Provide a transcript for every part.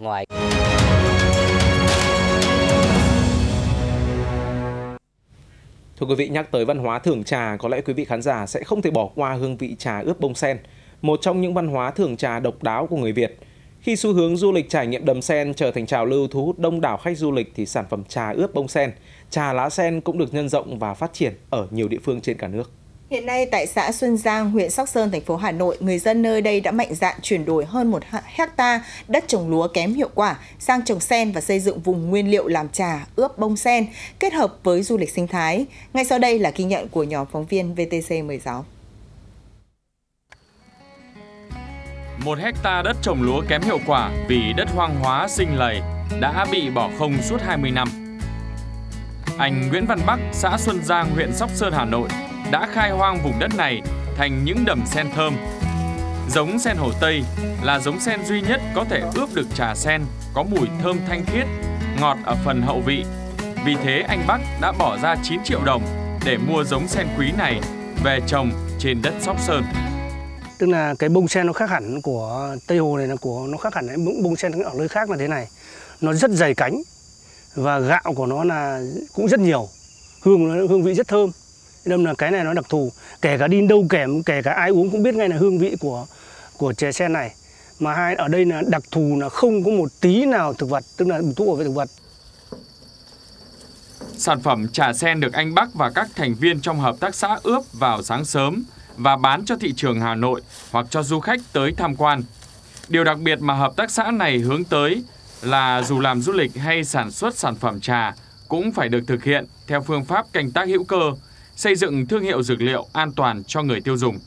ngoài Thưa quý vị, nhắc tới văn hóa thưởng trà, có lẽ quý vị khán giả sẽ không thể bỏ qua hương vị trà ướp bông sen, một trong những văn hóa thưởng trà độc đáo của người Việt. Khi xu hướng du lịch trải nghiệm đầm sen trở thành trào lưu thu hút đông đảo khách du lịch thì sản phẩm trà ướp bông sen, trà lá sen cũng được nhân rộng và phát triển ở nhiều địa phương trên cả nước. Hiện nay tại xã Xuân Giang, huyện Sóc Sơn, thành phố Hà Nội, người dân nơi đây đã mạnh dạn chuyển đổi hơn một hecta đất trồng lúa kém hiệu quả sang trồng sen và xây dựng vùng nguyên liệu làm trà, ướp bông sen, kết hợp với du lịch sinh thái. Ngay sau đây là ghi nhận của nhóm phóng viên VTC 16. Một hecta đất trồng lúa kém hiệu quả vì đất hoang hóa sinh lầy đã bị bỏ không suốt 20 năm. Anh Nguyễn Văn Bắc, xã Xuân Giang, huyện Sóc Sơn, Hà Nội đã khai hoang vùng đất này thành những đầm sen thơm. Giống sen Hồ Tây là giống sen duy nhất có thể ướp được trà sen có mùi thơm thanh khiết, ngọt ở phần hậu vị. Vì thế anh Bắc đã bỏ ra 9 triệu đồng để mua giống sen quý này về trồng trên đất Sóc Sơn. Tức là cái bông sen nó khác hẳn của Tây Hồ này là của nó khác hẳn những bông sen ở nơi khác là thế này. Nó rất dày cánh và gạo của nó là cũng rất nhiều. Hương hương vị rất thơm nên là cái này nó đặc thù. Kể cả đi đâu kèm kể cả ai uống cũng biết ngay là hương vị của của chè sen này. Mà hai ở đây là đặc thù là không có một tí nào thực vật tức là thuốc bảo vệ thực vật. Sản phẩm trà sen được anh Bắc và các thành viên trong hợp tác xã ướp vào sáng sớm và bán cho thị trường Hà Nội hoặc cho du khách tới tham quan. Điều đặc biệt mà hợp tác xã này hướng tới là dù làm du lịch hay sản xuất sản phẩm trà cũng phải được thực hiện theo phương pháp canh tác hữu cơ, xây dựng thương hiệu dược liệu an toàn cho người tiêu dùng.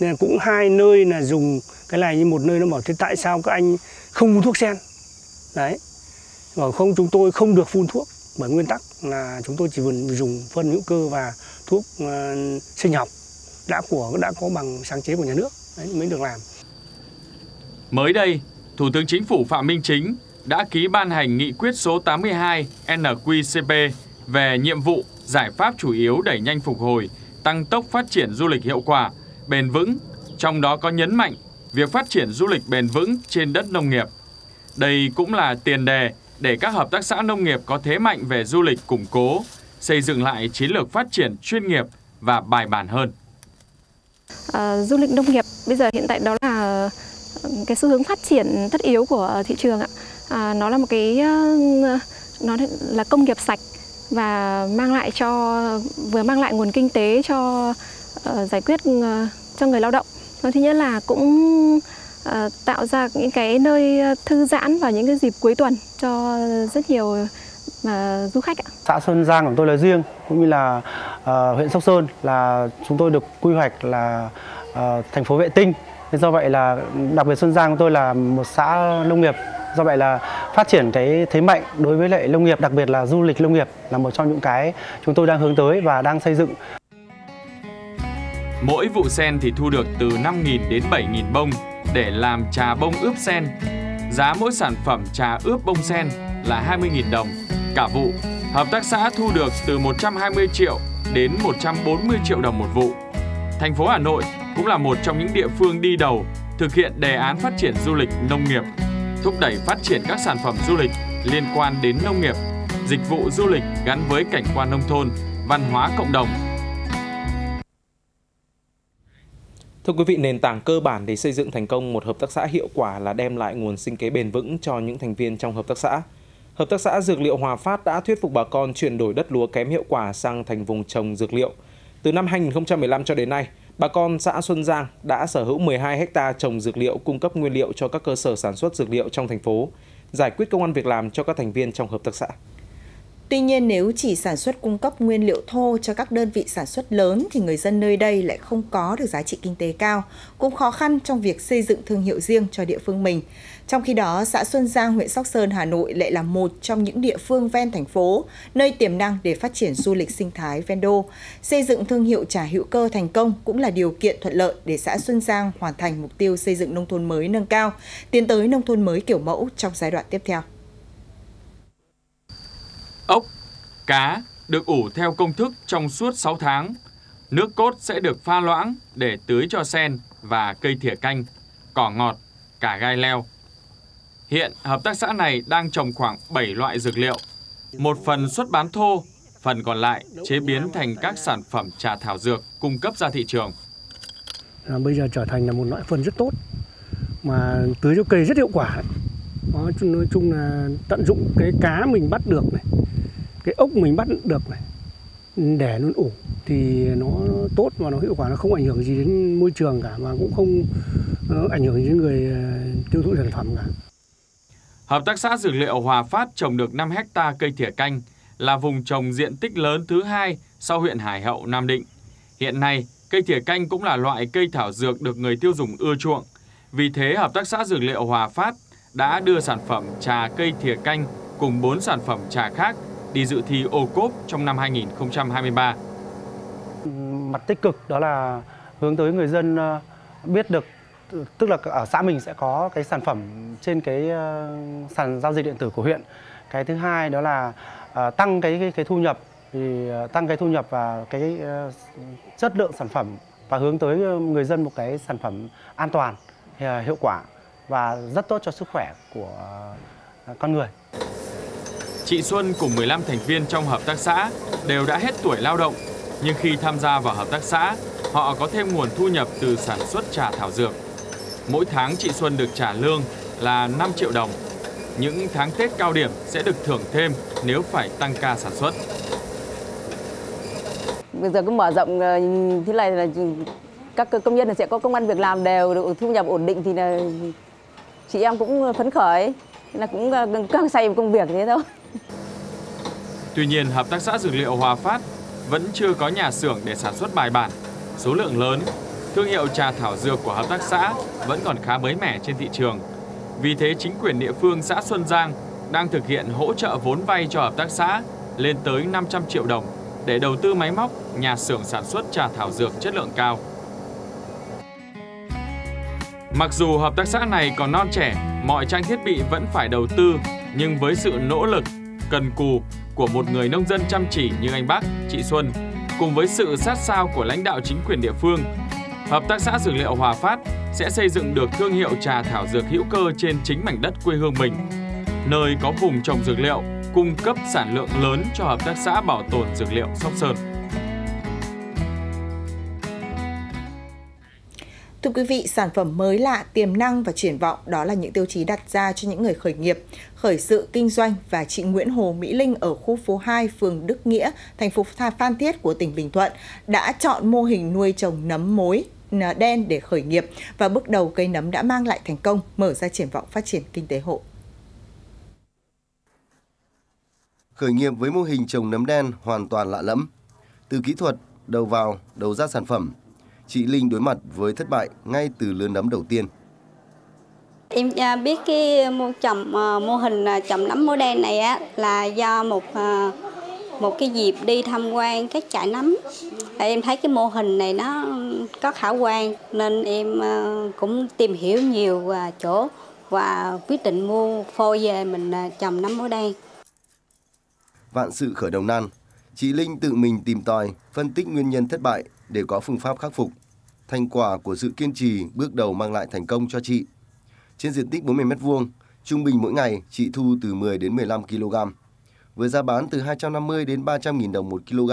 Nên cũng hai nơi là dùng cái này như một nơi nó bảo thế tại sao các anh không phun thuốc sen? Đấy. Bảo không chúng tôi không được phun thuốc bởi nguyên tắc là chúng tôi chỉ dùng phân hữu cơ và thuốc uh, sinh học đã của đã có bằng sáng chế của nhà nước đấy mới được làm. Mới đây, Thủ tướng Chính phủ Phạm Minh Chính đã ký ban hành nghị quyết số 82 NQCP về nhiệm vụ giải pháp chủ yếu đẩy nhanh phục hồi, tăng tốc phát triển du lịch hiệu quả, bền vững, trong đó có nhấn mạnh việc phát triển du lịch bền vững trên đất nông nghiệp. Đây cũng là tiền đề để các hợp tác xã nông nghiệp có thế mạnh về du lịch củng cố, xây dựng lại chiến lược phát triển chuyên nghiệp và bài bản hơn. À, du lịch nông nghiệp bây giờ hiện tại đó là ờ, cái xu hướng phát triển tất yếu của thị trường ạ. À, nó là một cái ờ, nó là công nghiệp sạch và mang lại cho vừa mang lại nguồn kinh tế cho uh, giải quyết uh, cho người lao động. Thứ nhất là cũng uh, tạo ra những cái nơi thư giãn vào những cái dịp cuối tuần cho rất nhiều mà du khách ạ. Xã Xuân Giang của tôi là riêng cũng như là uh, huyện Sóc Sơn là chúng tôi được quy hoạch là uh, thành phố vệ tinh. Nên do vậy là đặc biệt Xuân Giang của tôi là một xã nông nghiệp do vậy là phát triển cái thế mạnh đối với lại nông nghiệp đặc biệt là du lịch nông nghiệp là một trong những cái chúng tôi đang hướng tới và đang xây dựng Mỗi vụ sen thì thu được từ 5.000 đến 7.000 bông để làm trà bông ướp sen. Giá mỗi sản phẩm trà ướp bông sen là 20.000 đồng. Cả vụ, hợp tác xã thu được từ 120 triệu đến 140 triệu đồng một vụ. Thành phố Hà Nội cũng là một trong những địa phương đi đầu thực hiện đề án phát triển du lịch nông nghiệp thúc đẩy phát triển các sản phẩm du lịch liên quan đến nông nghiệp, dịch vụ du lịch gắn với cảnh quan nông thôn, văn hóa cộng đồng. Thưa quý vị, nền tảng cơ bản để xây dựng thành công một hợp tác xã hiệu quả là đem lại nguồn sinh kế bền vững cho những thành viên trong hợp tác xã. Hợp tác xã Dược liệu Hòa Phát đã thuyết phục bà con chuyển đổi đất lúa kém hiệu quả sang thành vùng trồng dược liệu. Từ năm 2015 cho đến nay, Bà con xã Xuân Giang đã sở hữu 12 ha trồng dược liệu cung cấp nguyên liệu cho các cơ sở sản xuất dược liệu trong thành phố, giải quyết công an việc làm cho các thành viên trong hợp tác xã. Tuy nhiên nếu chỉ sản xuất cung cấp nguyên liệu thô cho các đơn vị sản xuất lớn thì người dân nơi đây lại không có được giá trị kinh tế cao, cũng khó khăn trong việc xây dựng thương hiệu riêng cho địa phương mình. Trong khi đó, xã Xuân Giang, huyện Sóc Sơn, Hà Nội lại là một trong những địa phương ven thành phố, nơi tiềm năng để phát triển du lịch sinh thái ven đô. Xây dựng thương hiệu trà hữu cơ thành công cũng là điều kiện thuận lợi để xã Xuân Giang hoàn thành mục tiêu xây dựng nông thôn mới nâng cao, tiến tới nông thôn mới kiểu mẫu trong giai đoạn tiếp theo. Ốc, cá được ủ theo công thức trong suốt 6 tháng. Nước cốt sẽ được pha loãng để tưới cho sen và cây thìa canh, cỏ ngọt, cả gai leo. Hiện hợp tác xã này đang trồng khoảng 7 loại dược liệu. Một phần xuất bán thô, phần còn lại chế biến thành các sản phẩm trà thảo dược cung cấp ra thị trường. À, bây giờ trở thành là một loại phân rất tốt mà tưới cho cây rất hiệu quả. Đó, nói chung là tận dụng cái cá mình bắt được này, cái ốc mình bắt được này, để luôn ủ thì nó tốt và nó hiệu quả nó không ảnh hưởng gì đến môi trường cả mà cũng không ờ, ảnh hưởng đến người ờ, tiêu thụ sản phẩm cả. Hợp tác xã dược liệu Hòa Phát trồng được 5 hecta cây thìa canh, là vùng trồng diện tích lớn thứ hai sau huyện Hải Hậu, Nam Định. Hiện nay, cây thìa canh cũng là loại cây thảo dược được người tiêu dùng ưa chuộng. Vì thế, Hợp tác xã dược liệu Hòa Phát đã đưa sản phẩm trà cây thìa canh cùng 4 sản phẩm trà khác đi dự thi ô cốp trong năm 2023. Mặt tích cực đó là hướng tới người dân ờ, biết được tức là ở xã mình sẽ có cái sản phẩm trên cái ờ, sàn giao dịch điện tử của huyện. Cái thứ hai đó là ờ, tăng cái, cái cái thu nhập thì tăng cái thu nhập và cái chất lượng sản phẩm và hướng tới người dân một cái sản phẩm an toàn, hiệu quả và rất tốt cho sức khỏe của con người. Chị Xuân cùng 15 thành viên trong hợp tác xã đều đã hết tuổi lao động, nhưng khi tham gia vào hợp tác xã, họ có thêm nguồn thu nhập từ sản xuất trà thảo dược. Mỗi tháng chị Xuân được trả lương là 5 triệu đồng. Những tháng Tết cao điểm sẽ được thưởng thêm nếu phải tăng ca sản xuất. Bây giờ cứ mở rộng ờ, thế này là các công nhân sẽ có công ăn việc làm đều, thu nhập ổn định thì là chị em cũng phấn khởi, là cũng ờ, càng say công việc thế thôi. Tuy nhiên, Hợp tác xã Dược liệu Hòa Phát vẫn chưa có nhà xưởng để sản xuất bài bản, số lượng lớn. Thương hiệu trà thảo dược của hợp tác xã vẫn còn khá mới mẻ trên thị trường. Vì thế, chính quyền địa phương xã Xuân Giang đang thực hiện hỗ trợ vốn vay cho hợp tác xã lên tới 500 triệu đồng để đầu tư máy móc, nhà xưởng sản xuất trà thảo dược chất lượng cao. Mặc dù hợp tác xã này còn non trẻ, mọi trang thiết bị vẫn phải đầu tư, nhưng với sự nỗ lực, cần cù của một người nông dân chăm chỉ như anh Bắc, chị Xuân, cùng với sự sát sao của lãnh đạo chính quyền địa phương, Hợp tác xã Dược liệu Hòa Phát sẽ xây dựng được thương hiệu trà thảo dược hữu cơ trên chính mảnh đất quê hương mình, nơi có vùng trồng dược liệu, cung cấp sản lượng lớn cho Hợp tác xã Bảo tồn Dược liệu Sóc Sơn. Thưa quý vị, sản phẩm mới lạ, tiềm năng và triển vọng đó là những tiêu chí đặt ra cho những người khởi nghiệp, khởi sự kinh doanh và chị Nguyễn Hồ Mỹ Linh ở khu phố 2, phường Đức Nghĩa, thành phố Phan Thiết của tỉnh Bình Thuận đã chọn mô hình nuôi trồng nấm mối đen để khởi nghiệp và bước đầu cây nấm đã mang lại thành công, mở ra triển vọng phát triển kinh tế hộ. Khởi nghiệp với mô hình trồng nấm đen hoàn toàn lạ lẫm. Từ kỹ thuật, đầu vào, đầu ra sản phẩm, chị Linh đối mặt với thất bại ngay từ lứa nấm đầu tiên. Em à, biết cái mô trồng à, mô hình à, trồng nấm mối đen này á là do một một cái dịp đi tham quan các trại nấm. Em thấy cái mô hình này nó có khả quan nên em cũng tìm hiểu nhiều chỗ và quyết định mua phôi về mình trồng nấm mối đen. Vạn sự khởi đầu nan, chị Linh tự mình tìm tòi, phân tích nguyên nhân thất bại để có phương pháp khắc phục. Thành quả của sự kiên trì bước đầu mang lại thành công cho chị. Trên diện tích 40 m2, trung bình mỗi ngày chị thu từ 10 đến 15 kg. Với giá bán từ 250 đến 300 000 đồng một kg.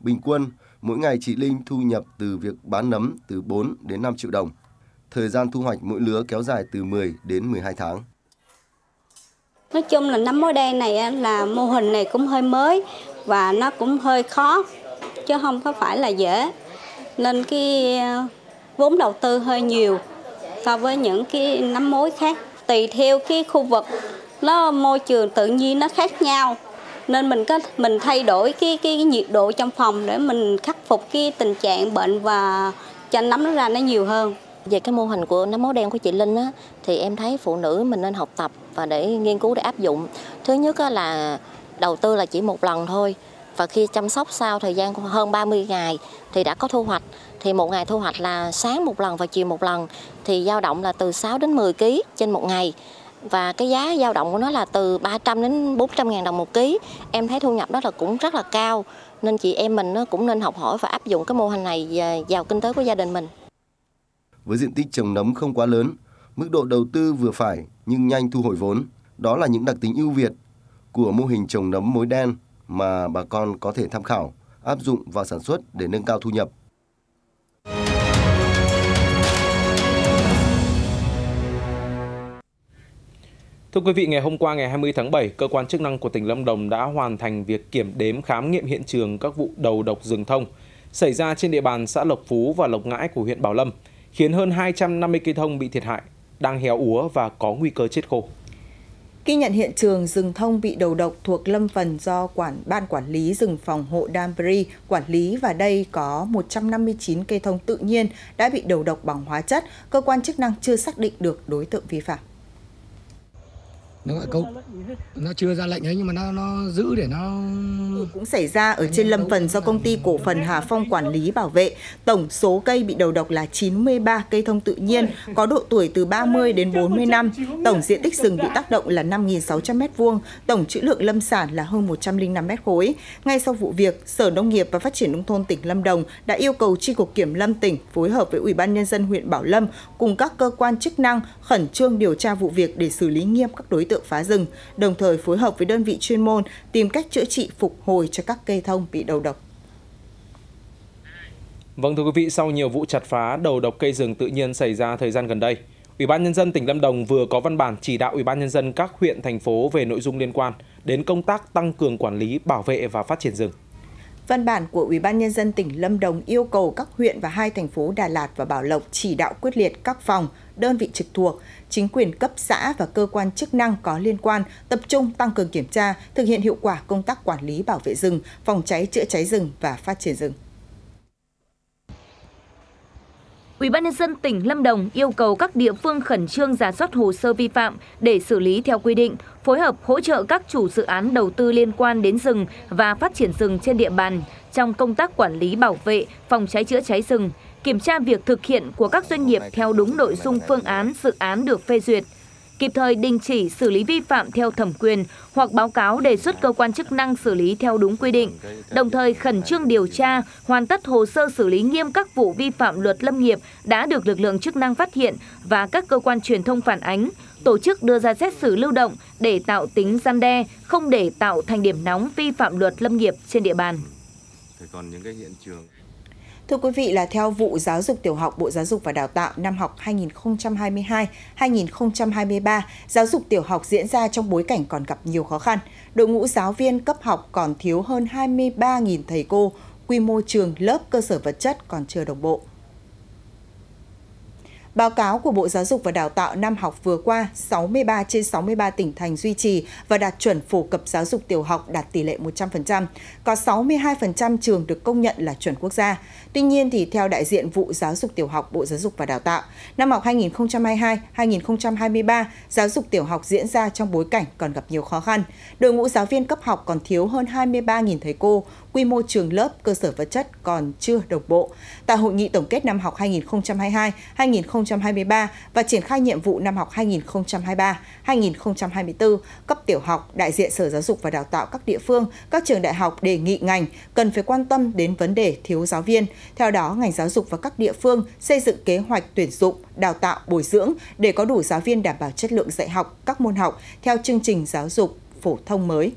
Bình quân, mỗi ngày chị Linh thu nhập từ việc bán nấm từ 4 đến 5 triệu đồng. Thời gian thu hoạch mỗi lứa kéo dài từ 10 đến 12 tháng. Nói chung là nấm mối đen này là mô hình này cũng hơi mới và nó cũng hơi khó chứ không có phải là dễ nên cái ờ, vốn đầu tư hơi nhiều so với những cái nấm mối khác. Tùy theo cái khu vực nó môi trường tự nhiên nó khác nhau. Nên mình có mình thay đổi cái cái, cái nhiệt độ trong phòng để mình khắc phục cái tình trạng bệnh và cho nấm nó ra nó nhiều hơn. Về cái mô hình của nấm máu đen của chị Linh á, thì em thấy phụ nữ mình nên học tập và để nghiên cứu để áp dụng. Thứ nhất á, là đầu tư là chỉ một lần thôi và khi chăm sóc sau thời gian hơn 30 ngày thì đã có thu hoạch. Thì một ngày thu hoạch là sáng một lần và chiều một lần. Thì dao động là từ 6 đến 10 kg trên một ngày. Và cái giá dao động của nó là từ 300 đến 400 ngàn đồng một ký. Em thấy thu nhập đó là cũng rất là cao. Nên chị em mình nó cũng nên học hỏi và áp dụng cái mô hình này à, vào kinh tế của gia đình mình. Với diện tích trồng nấm không quá lớn, mức độ đầu tư vừa phải nhưng nhanh thu hồi vốn. Đó là những đặc tính ưu việt của mô hình trồng nấm mối đen mà bà con có thể tham khảo, áp dụng vào sản xuất để nâng cao thu nhập. Thưa quý vị, ngày hôm qua ngày 20 tháng 7, cơ quan chức năng của tỉnh Lâm Đồng đã hoàn thành việc kiểm đếm khám nghiệm hiện trường các vụ đầu độc rừng thông xảy ra trên địa bàn xã Lộc Phú và Lộc Ngãi của huyện Bảo Lâm, khiến hơn 250 cây thông bị thiệt hại, đang héo úa và có nguy cơ chết khô. Ghi nhận hiện trường rừng thông bị đầu độc thuộc lâm phần do quản ban quản lý rừng phòng hộ Danbury quản lý và đây có 159 cây thông tự nhiên đã bị đầu độc bằng hóa chất, cơ quan chức năng chưa xác định được đối tượng vi phạm. Nó gọi câu nó chưa ra lệnh ấy nhưng mà nó nó giữ để nó cũng xảy ra ở trên lâm phần do công ty cổ phần Hà Phong quản lý bảo vệ. Tổng số cây bị đầu độc là 93 cây thông tự nhiên, có độ tuổi từ 30 đến 40 năm. Tổng diện tích rừng bị tác động là 5.600 m2, tổng trữ lượng lâm sản là hơn 105 mét khối. Ngay sau vụ việc, Sở Nông nghiệp và Phát triển nông thôn tỉnh Lâm Đồng đã yêu cầu tri cục Kiểm lâm tỉnh phối hợp với Ủy ban nhân dân huyện Bảo Lâm cùng các cơ quan chức năng khẩn trương điều tra vụ việc để xử lý nghiêm các đối tượng phá rừng, đồng thời phối hợp với đơn vị chuyên môn tìm cách chữa trị phục hồi hồi cho các cây thông bị đầu độc. Vâng thưa quý vị, sau nhiều vụ chặt phá đầu độc cây rừng tự nhiên xảy ra thời gian gần đây, Ủy ban nhân dân tỉnh Lâm Đồng vừa có văn bản chỉ đạo Ủy ban nhân dân các huyện thành phố về nội dung liên quan đến công tác tăng cường quản lý, bảo vệ và phát triển rừng. Văn bản của Ủy ban nhân dân tỉnh Lâm Đồng yêu cầu các huyện và hai thành phố Đà Lạt và Bảo Lộc chỉ đạo quyết liệt các phòng, đơn vị trực thuộc, chính quyền cấp xã và cơ quan chức năng có liên quan tập trung tăng cường kiểm tra, thực hiện hiệu quả công tác quản lý bảo vệ rừng, phòng cháy chữa cháy rừng và phát triển rừng. Ủy ban nhân dân tỉnh Lâm Đồng yêu cầu các địa phương khẩn trương giả soát hồ sơ vi phạm để xử lý theo quy định, phối hợp hỗ trợ các chủ dự án đầu tư liên quan đến rừng và phát triển rừng trên địa bàn trong công tác quản lý bảo vệ, phòng cháy chữa cháy rừng, kiểm tra việc thực hiện của các doanh nghiệp theo đúng nội dung phương án dự án được phê duyệt, kịp thời đình chỉ xử lý vi phạm theo thẩm quyền hoặc báo cáo đề xuất cơ quan chức năng xử lý theo đúng quy định, đồng thời khẩn trương điều tra, hoàn tất hồ sơ xử lý nghiêm các vụ vi phạm luật lâm nghiệp đã được lực lượng chức năng phát hiện và các cơ quan truyền thông phản ánh, tổ chức đưa ra xét xử lưu động để tạo tính gian đe, không để tạo thành điểm nóng vi phạm luật lâm nghiệp trên địa bàn. Thưa quý vị là theo vụ giáo dục tiểu học Bộ Giáo dục và Đào tạo năm học 2022-2023, giáo dục tiểu học diễn ra trong bối cảnh còn gặp nhiều khó khăn. Đội ngũ giáo viên cấp học còn thiếu hơn 23.000 thầy cô, quy mô trường lớp cơ sở vật chất còn chưa đồng bộ. Báo cáo của Bộ Giáo dục và Đào tạo năm học vừa qua, 63 trên 63 tỉnh thành duy trì và đạt chuẩn phổ cập giáo dục tiểu học đạt tỷ lệ 100%. Có 62% trường được công nhận là chuẩn quốc gia. Tuy nhiên thì theo đại diện vụ giáo dục tiểu học Bộ Giáo dục và Đào tạo, năm học 2022-2023, giáo dục tiểu học diễn ra trong bối cảnh còn gặp nhiều khó khăn. Đội ngũ giáo viên cấp học còn thiếu hơn 23.000 thầy cô, quy mô trường lớp, cơ sở vật chất còn chưa đồng bộ. Tại hội nghị tổng kết năm học 2022-2023 và triển khai nhiệm vụ năm học 2023-2024, cấp tiểu học, đại diện Sở Giáo dục và Đào tạo các địa phương, các trường đại học đề nghị ngành cần phải quan tâm đến vấn đề thiếu giáo viên. Theo đó, ngành giáo dục và các địa phương xây dựng kế hoạch tuyển dụng, đào tạo, bồi dưỡng để có đủ giáo viên đảm bảo chất lượng dạy học các môn học theo chương trình giáo dục phổ thông mới.